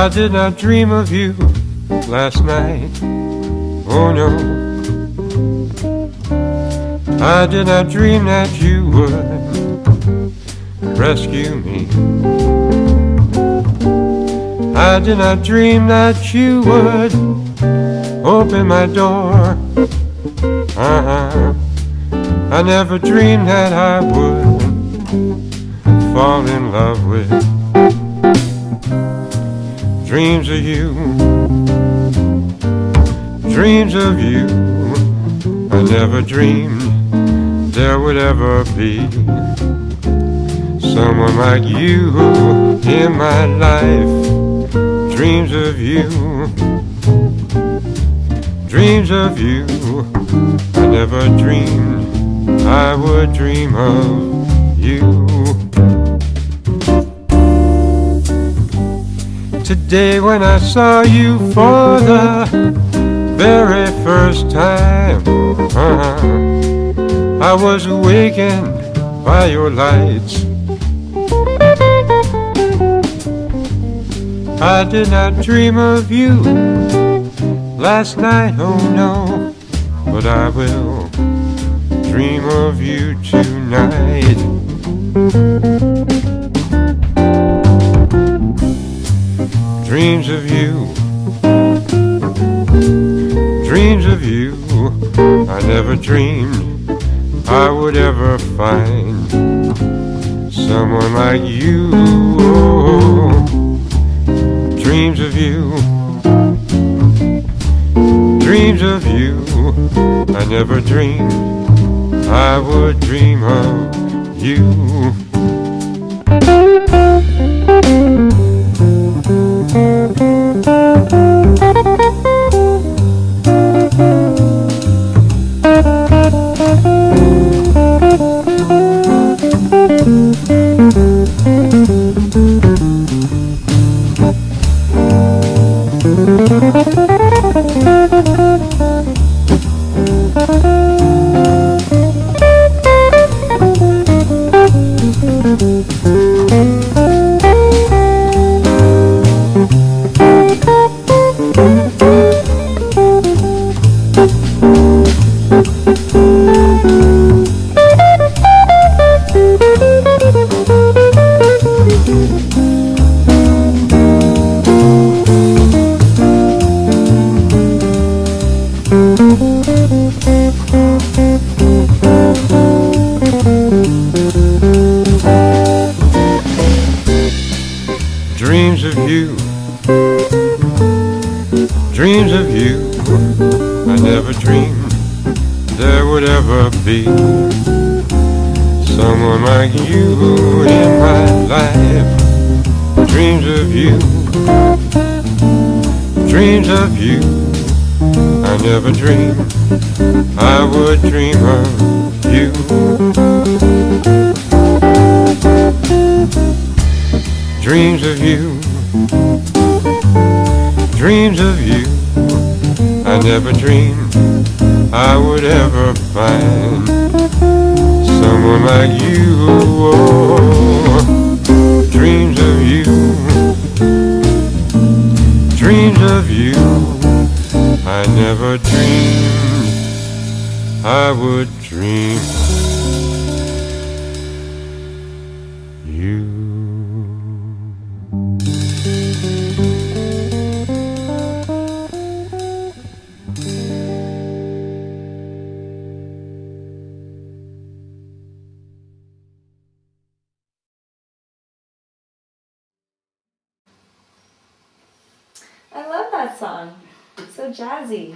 I did not dream of you last night. Oh no. I did not dream that you would rescue me. I did not dream that you would open my door. Uh-huh. I never dreamed that I would fall in love with dreams of you, dreams of you. I never dreamed there would ever be someone like you in my life. Dreams of you, dreams of you. I never dreamed I would dream of you. Today when I saw you for the very first time. Uh-huh, I was awakened by your lights. I did not dream of you last night, oh no But I will dream of you tonight dreams of you, dreams of you. I never dreamed I would ever find someone like you. Oh, dreams of you, dreams of you. I never dreamed I would dream of you. You. I never dreamed there would ever be someone like you in my life. Dreams of you, dreams of you. I never dreamed I would dream of you. Dreams of you, dreams of you. Never dreamed I would ever find someone like you. Dreams of you, dreams of you. I never dreamed I would dream that song. It's So jazzy.